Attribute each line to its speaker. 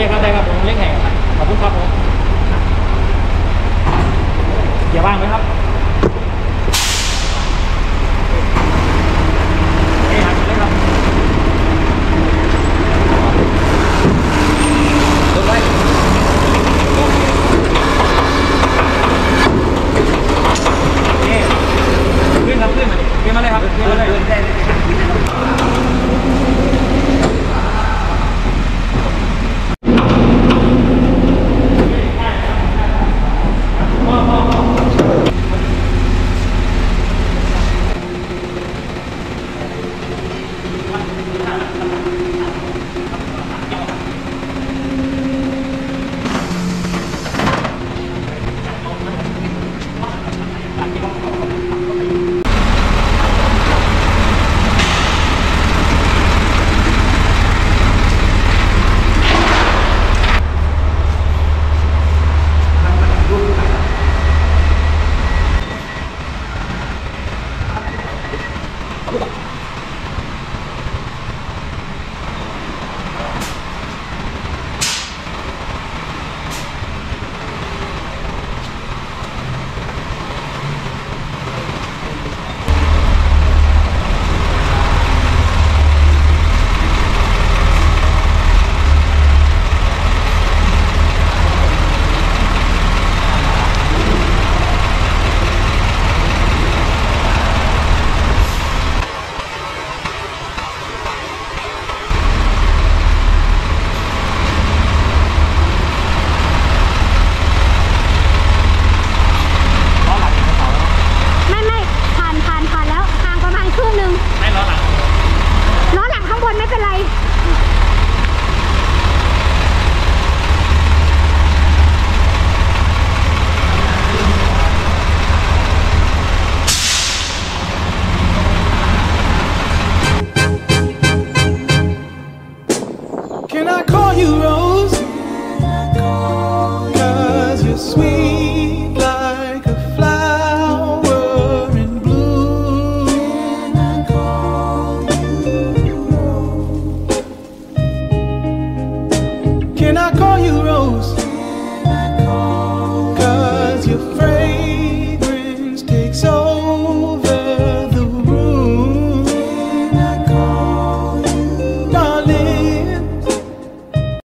Speaker 1: ได้ครับได้ครับผมเล่นแข่งขอบคุณครับผมอย่าว่างไหมครับ